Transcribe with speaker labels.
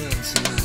Speaker 1: excellence